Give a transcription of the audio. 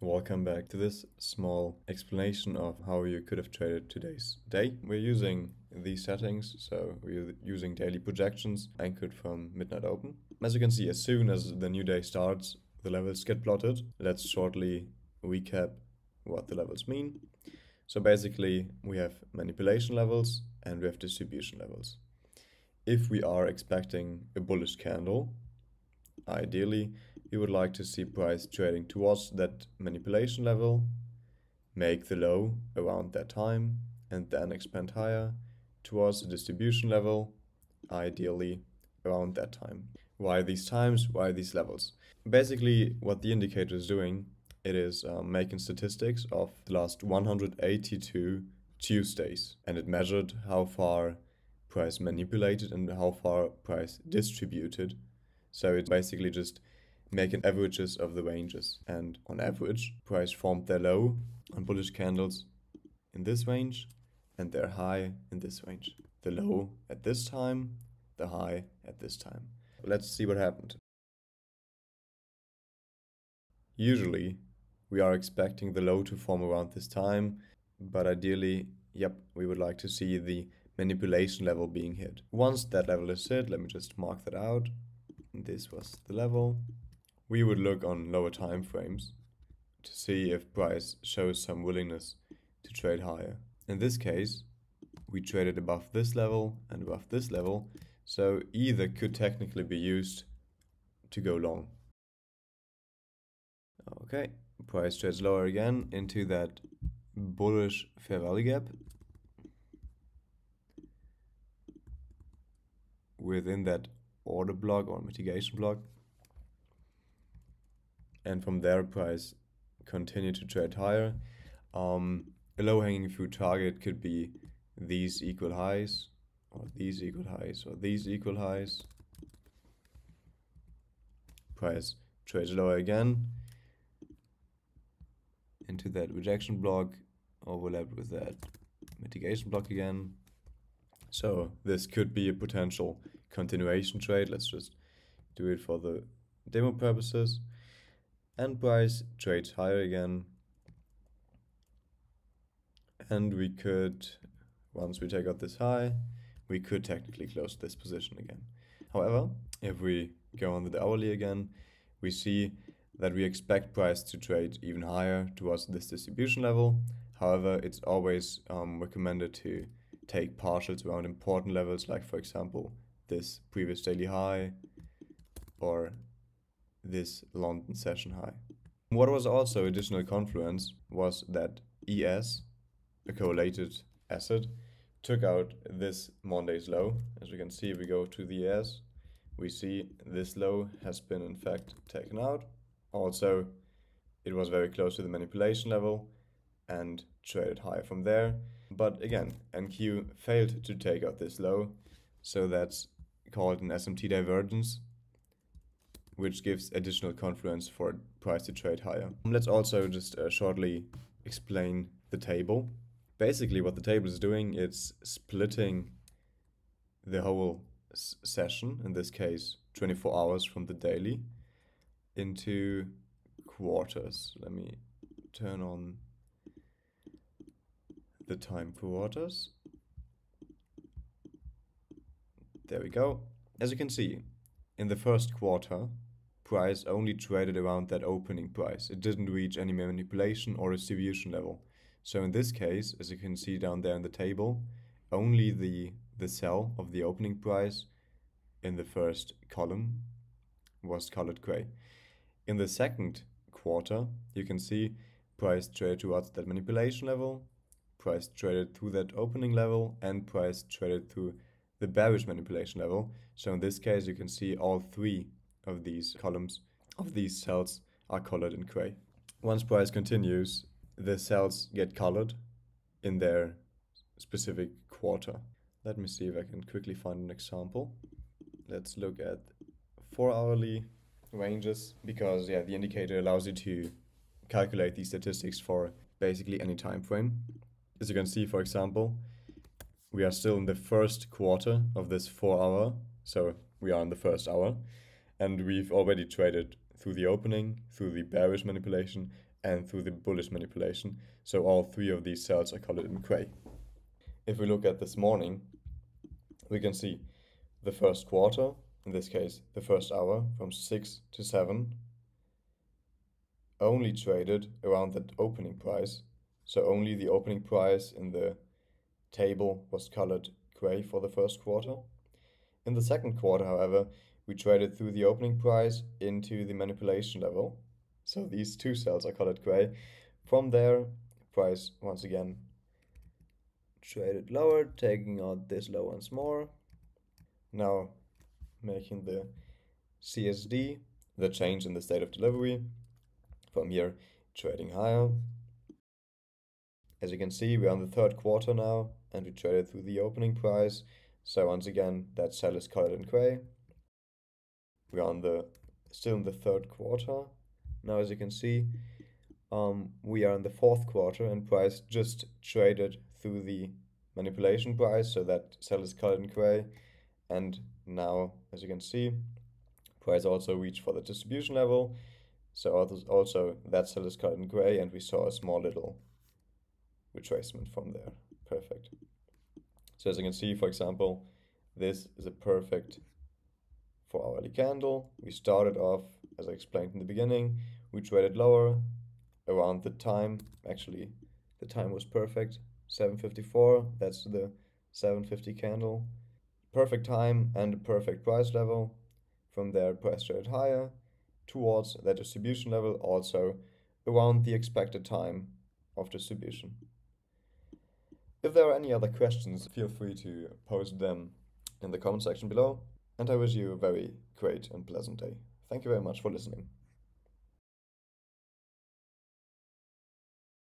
Welcome back to this small explanation of how you could have traded today's day. We're using these settings, so we're using daily projections anchored from Midnight Open. As you can see, as soon as the new day starts, the levels get plotted. Let's shortly recap what the levels mean. So basically, we have manipulation levels and we have distribution levels. If we are expecting a bullish candle, ideally, we would like to see price trading towards that manipulation level, make the low around that time, and then expand higher towards the distribution level, ideally around that time. Why these times? Why these levels? Basically, what the indicator is doing, it is um, making statistics of the last 182 Tuesdays, and it measured how far price manipulated and how far price distributed. So it's basically just making averages of the ranges. And on average, price formed their low on bullish candles in this range and their high in this range. The low at this time, the high at this time. Let's see what happened. Usually, we are expecting the low to form around this time, but ideally, yep, we would like to see the manipulation level being hit. Once that level is hit, let me just mark that out. This was the level. We would look on lower time frames to see if price shows some willingness to trade higher. In this case, we traded above this level and above this level, so either could technically be used to go long. Okay, price trades lower again into that bullish fair value gap. Within that order block or mitigation block. And from there, price continue to trade higher. Um, a low hanging fruit target could be these equal highs, or these equal highs, or these equal highs. Price trades lower again into that rejection block, overlap with that mitigation block again. So this could be a potential continuation trade. Let's just do it for the demo purposes. And price trades higher again. And we could, once we take out this high, we could technically close this position again. However, if we go on the hourly again, we see that we expect price to trade even higher towards this distribution level. However, it's always um, recommended to take partials around important levels, like for example, this previous daily high or this London session high. What was also additional confluence was that ES, a correlated asset, took out this Monday's low. As we can see, if we go to the ES, we see this low has been in fact taken out. Also, it was very close to the manipulation level and traded higher from there. But again, NQ failed to take out this low, so that's called an SMT divergence, which gives additional confluence for price to trade higher. Let's also just uh, shortly explain the table. Basically, what the table is doing, it's splitting the whole session, in this case 24 hours from the daily, into quarters. Let me turn on the time quarters. There we go. As you can see, in the first quarter, price only traded around that opening price. It didn't reach any manipulation or distribution level. So in this case, as you can see down there in the table, only the, the cell of the opening price in the first column was colored gray. In the second quarter, you can see price traded towards that manipulation level, price traded through that opening level, and price traded through the bearish manipulation level. So in this case, you can see all three of these columns of these cells are colored in gray. Once price continues, the cells get colored in their specific quarter. Let me see if I can quickly find an example. Let's look at four hourly ranges because yeah, the indicator allows you to calculate these statistics for basically any time frame. As you can see, for example, we are still in the first quarter of this four hour. So we are in the first hour and we've already traded through the opening, through the bearish manipulation, and through the bullish manipulation. So all three of these cells are colored in gray. If we look at this morning, we can see the first quarter, in this case the first hour from 6 to 7, only traded around the opening price. So only the opening price in the table was colored gray for the first quarter. In the second quarter, however, we traded through the opening price into the manipulation level. So these two cells are colored gray. From there, price once again traded lower, taking out this low once more. Now making the CSD, the change in the state of delivery. From here, trading higher. As you can see, we're on the third quarter now, and we traded through the opening price. So once again, that cell is colored in gray. We're on the still in the third quarter. Now, as you can see, um, we are in the fourth quarter, and price just traded through the manipulation price, so that cell is colored in gray. And now, as you can see, price also reached for the distribution level. So also that cell is colored in gray, and we saw a small little retracement from there. Perfect. So as you can see, for example, this is a perfect four hourly candle. We started off, as I explained in the beginning, we traded lower around the time. Actually, the time was perfect, 7.54. That's the 7.50 candle. Perfect time and a perfect price level. From there, price traded higher towards that distribution level, also around the expected time of distribution. If there are any other questions, feel free to post them in the comment section below, and I wish you a very great and pleasant day. Thank you very much for listening.